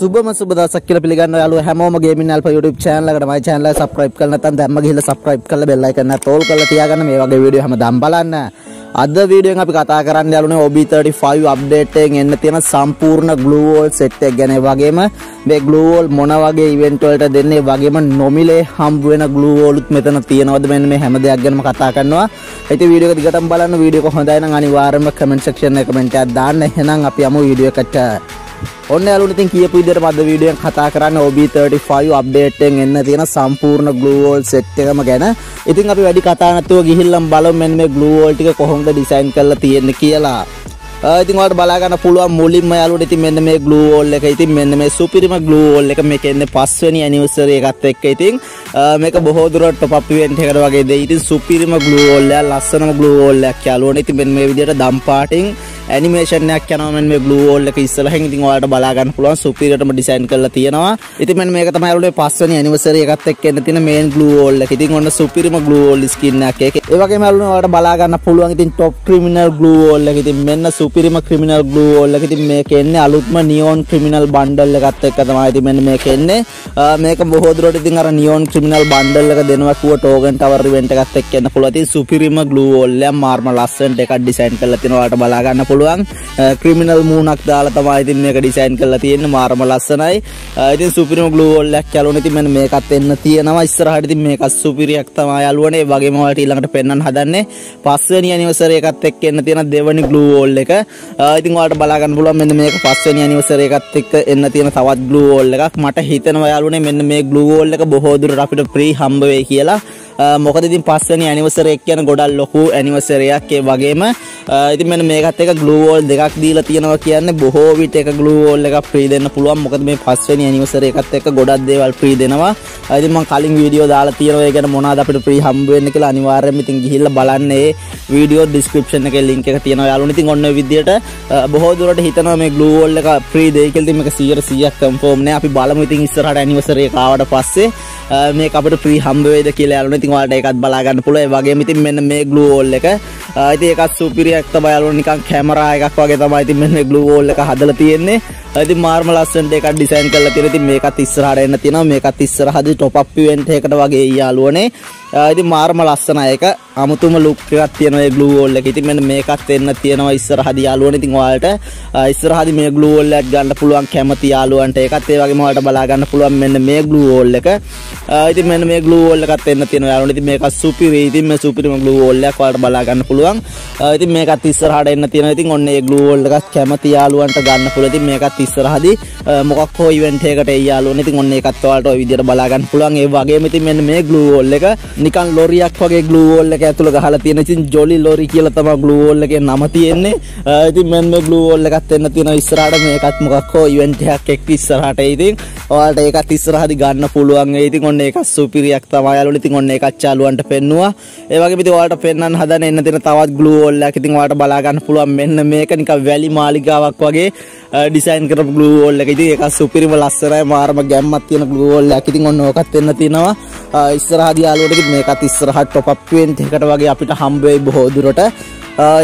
සුබම සුබ දවසක් කියලා පිළිගන්නවා යාළුවෝ හැමෝම ගේමින් අල්ෆා YouTube channel එකට මයි channel එක subscribe කරලා නැත්නම් දැම්ම ගිහිල්ලා subscribe කරලා bell icon එක තෝල් කරලා තියාගන්න මේ වගේ වීඩියෝ හැමදාම බලන්න. අද වීඩියෝෙන් අපි කතා කරන්න යාළුවනේ OB35 update එකෙන් එන්න තියෙන සම්පූර්ණ glue wall set එක ගැන වගේම මේ glue wall මොන වගේ event වලට දෙන්නේ වගේම නොමිලේ හම්බ වෙන glue wall උත් මෙතන තියෙනවද මෙන්න මේ හැම දෙයක් ගැනම කතා කරනවා. ඉතින් වීඩියෝ එක දිගටම බලන්න වීඩියෝ එක හොඳයි නම් අනිවාර්යයෙන්ම comment section එකේ comment එකක් දාන්න. එහෙනම් අපි යමු වීඩියෝ එකට. ඔන්න යාළුවනේ ඉතින් කියපු විදිහට මද වීඩියෝෙන් කතා කරන්නේ OB35 අප්ඩේට් එකෙන් එන්න තියෙන සම්පූර්ණ glue wall set එකම ගැන. ඉතින් අපි වැඩි කතා නැතුව ගිහිල්ලා බලමු මෙන්න මේ glue wall ටික කොහොමද ඩිසයින් කරලා තියෙන්නේ කියලා. ඉතින් ඔයාලට බලා ගන්න පුළුවන් මුලින්ම යාළුවෝ ඉතින් මෙන්න මේ glue wall එක ඉතින් මෙන්න මේ සුපිරිම glue wall එක මේක එන්නේ පස්වෙනි ඇනිවර්සරි එකත් එක්ක ඉතින් මේක බොහෝ දුරට top up event එකකට වගේ දෙයි ඉතින් සුපිරිම glue wall එක ලස්සනම glue wall එකක් යාළුවනේ ඉතින් මෙන්න මේ විදිහට දම් පාටින් ඇනිමේෂන් එකක් යනවා. මෙන්න මේ glue wall එක ඉස්සරහින් ඉතින් ඔයාලට බලා ගන්න පුළුවන්. සුපිරියටම ඩිසයින් කරලා තියෙනවා. ඉතින් මෙන්න මේක තමයි යාළුවනේ පස්වෙනි ඇනිවර්සරි එකත් එක්ක එන්න තියෙන මේන් glue wall එක. ඉතින් ඔන්න සුපිරිම glue wall skin එකක් ඒක. ඒ වගේම යාළුවනේ ඔයාලට බලා ගන්න පුළුවන් ඉතින් top criminal glue wall එක. ඉතින් මෙන්න සුපිරිම criminal glue wall එක. ඉතින් මේක එන්නේ අලුත්ම neon criminal bundle එකත් එක්ක තමයි ඉතින් මෙන්න මේක එන්නේ. මේක බොහෝ දුරට ඉතින් අර neon criminal bundle එක දෙනවා කිව්ව token tower event එකත් එක්ක එන්න පුළුවන්. ඉතින් සුපිරිම glue wall එක මාර්ම ලස්සනට එකක් ඩිසයින් කරලා තිනවා ඔයාලට බලා ගන්න පුළුවන්. ක්‍රිමිනල් මූණක් දාලා තමයි ඉතින් මේක ඩිසයින් කරලා තියෙන්නේ. මාර්ම ලස්සනයි. ඉතින් සුපිරිම glue wall එකක් යාළුවනේ ඉතින් මෙන්න මේකත් එන්න තියෙනවා. ඉස්සරහට ඉතින් මේකත් සුපිරියක් තමයි යාළුවනේ ඒ වගේම ඔයාලට ඊළඟට පෙන්වන්න හදන්නේ. පස්වෙනි ඇනිවර්සරි එකත් එක්ක එන්න තියෙන දෙවනි glue wall එක. ඉතින් ඔයාලට බලා ගන්න පුළුවන් මෙන්න මේක පස්වෙනි ඇනිවර්සරි එකත් එක්ක එන්න තියෙන තවත් glue wall එකක්. මට හිතෙනවා යාළුවනේ මෙන්න මේ glue wall එක බොහෝ දුරට අපිට free හම්බ වෙයි කියලා. මොකද ඉතින් පස්වෙනි ඇනිවර්සරි එක කියන ගොඩක් ලොකු ඇනිවර්සරි එකක් ඒ වගේම ඉතින් මෙන්න මේකත් එක glue wall දෙකක් දීලා තියෙනවා කියන්නේ බොහෝ විට එක glue wall එකක් free දෙන්න පුළුවන්. මොකද මේ පස්වෙනි ඇනිවර්සරි එකත් එක්ක ගොඩක් දේවල් free දෙනවා. ඉතින් මම කලින් වීඩියෝ දාලා තියෙනවා ඒ ගැන මොනවද අපිට free හම්බ වෙන්නේ කියලා අනිවාර්යයෙන්ම ඉතින් ගිහිල්ලා බලන්න. ඒ වීඩියෝ description එකේ link එක තියෙනවා. යාළුවනේ ඉතින් ඔන්න ඔය විදියට බොහෝ දුරට හිතනවා මේ glue wall එක free දෙයි කියලා. ඉතින් මේක 100% confirm නෑ. අපි බලමු ඉතින් ඉස්සරහට anniversary එක ආවට පස්සේ මේක අපිට free හම්බ වෙයිද කියලා යාළුවනේ ඉතින් ඔයාලට ඒකත් බලා ගන්න පුළුවන්. ඒ වගේම ඉතින් මෙන්න මේ glue wall එක ඉතින් ඒකත් සුපිරියක් තමයි. යාළුවනේ නිකන් කැමරා එකක් වගේ තමයි ඉතින් මෙන්න මේ glue wall එක හදලා තියෙන්නේ. ඉතින් මාර්ම ලස්සනට එකක් ඩිසයින් කරලා තියෙනවා ඉතින් මේකත් ඉස්සරහට එන්න තියෙනවා මේකත් ඉස්සරහදී top up event එකකට වගේ යාළුවනේ ඉතින් මාර්ම ලස්සන එක අමුතුම ලුක් එකක් තියෙනවා ඒ glue wall එක. ඉතින් මෙන්න මේකත් එන්න තියෙනවා ඉස්සරහදී යාළුවනේ. ඉතින් ඔයාලට ඉස්සරහදී මේ glue wall එකක් ගන්න පුළුවන් කැමති යාළුවන්ට ඒකත් ඒ වගේම ඔයාලට බලා ගන්න පුළුවන් මෙන්න මේ glue wall එක. ඉතින් මෙන්න මේ glue wall එකත් එන්න තියෙනවා යාළුවනේ. ඉතින් මේකත් සුපිරි. ඉතින් මේ සුපිරිම glue wall එකක් ඔයාලට බලා ගන්න පුළුවන්. ඉතින් මේකත් ඉස්සරහට එන්න තියෙනවා. ඉතින් ඔන්න ඒ glue wall එකත් කැමති යාළුවන්ට ගන්න පුළුවන්. ඉතින් මේකත් ඉස්සරහදී මොකක් හෝ event එකකට එයි යාළුවනේ. ඉතින් ඔන්න ඒකත් ඔයාලට ওই විදිහට බලා ගන්න පුළුවන්. ඒ වගේම ඉතින් මෙන්න මේ glue wall එක නිකන් ලොරියක් වගේ glue wall එක ඇතුළ ගහලා තියෙන ඉතින් ජොලි ලොරි කියලා තමයි glue wall එකේ නම තියෙන්නේ. ඉතින් මෙන්න මේ glue wall එකත් එන්න තියෙනවා ඉස්සරහට මේකත් මොකක් හෝ event එකක් එක්ක ඉස්සරහට ඉතින් ඔයාලට ඒකත් ඉස්සරහදී ගන්න පුළුවන් වෙයි. ඉතින් ඔන්න ඒකත් සුපිරියක් තමයි යාළුවනේ. ඉතින් ඔන්න ඒකත් චාලුවන්ට පෙන්නුවා. ඒ වගේම ඉතින් ඔයාලට පෙන්වන්න හදන එන්න තියෙන තවත් glue wall එකක් ඉතින් ඔයාලට බලා ගන්න පුළුවන් මෙන්න මේක නිකන් වැලි මාලිගාවක් වගේ ඩිසයින් කරපු glue wall එක. ඉතින් ඒක සුපිරිම ලස්සනයි මාරම ගැම්මක් තියෙන glue wall එකක්. ඉතින් ඔන්න ඕකත් එන්න තියෙනවා. ඉස්සරහදී යාළුවෝට මේකත් ඉස්සරහට top up event එකකට වගේ අපිට හම්බ වෙයි බොහෝ දුරට.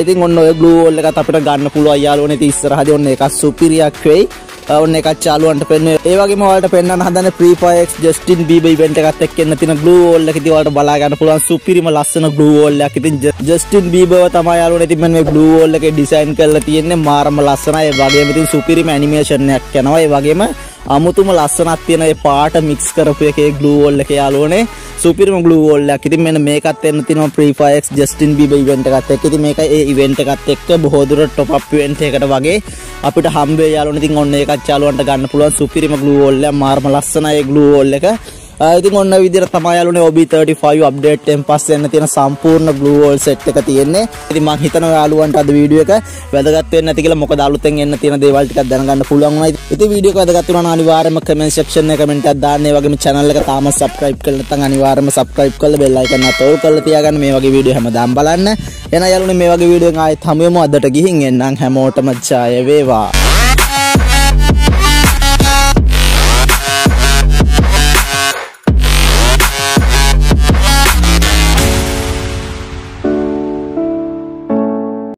ඉතින් ඔන්න ඔය glue wall එකත් අපිට ගන්න පුළුවන් යාළුවනේ. ඉතින් ඉස්සරහදී ඔන්න එකක් සුපිරියක් වෙයි. ඔන්න එකක් චාලුවන්ට පෙන්වන්නේ. ඒ වගේම ඔයාලට පෙන්වන්න හදන්නේ Free Fire X Justin Bieber event එකත් එක්ක එන්න තියෙන glue wall එක ඉතින් ඔයාලට බලා ගන්න පුළුවන් සුපිරිම ලස්සන glue wall එකක්. ඉතින් Justin Bieber තමයි යාළුවනේ ඉතින් මෙන්න මේ glue wall එකේ ඩිසයින් කරලා තියෙන්නේ මාරම ලස්සනයි. ඒ වගේම ඉතින් සුපිරිම ඇනිමේෂන් එකක් යනවා. ඒ වගේම අමුතුම ලස්සනක් තියෙන ඒ පාට මික්ස් කරපු එකේ glue wall එක යාළුවනේ සුපිරිම glue wall එකක්. ඉතින් මෙන්න මේකත් එන්න තියෙනවා Free Fire X Justin Bieber event එකත් එක්ක. ඉතින් මේක ඒ event එකත් එක්ක බොහෝ දුරට top up event එකකට වගේ අපිට හම්බ වෙයි යාළුවනේ. ඉතින් ඔන්න ඒකත් යාළුවන්ට ගන්න පුළුවන් සුපිරිම glue wall එක. මාර්ම ලස්සනයි ඒ glue wall එක. ඉතින් ඔන්න විදිහට තමයි යාළුවනේ OB35 අප්ඩේට් එකෙන් පස්සේ එන්න තියෙන සම්පූර්ණ glue wall set එක තියෙන්නේ. ඉතින් මම හිතනවා යාළුවන්ට අද වීඩියෝ එක වැදගත් වෙන්නේ නැති කියලා මොකද අලුතෙන් එන්න තියෙන දේවල් ටිකක් දැනගන්න පුළුවන් වුණා. ඉතින් වීඩියෝ එක වැදගත් වුණා නම් අනිවාර්යයෙන්ම comment section එකේ comment එකක් දාන්න. ඒ වගේම channel එක තාම subscribe කරලා නැත්නම් අනිවාර්යයෙන්ම subscribe කරලා bell icon එක තෝල් කරලා තියාගන්න මේ වගේ වීඩියෝ හැමදාම බලන්න. එහෙනම් යාළුවනේ මේ වගේ වීඩියෝ එකක් ආයෙත් හමු වෙමු අදට ගිහින් එන්නම් හැමෝටම ජය වේවා.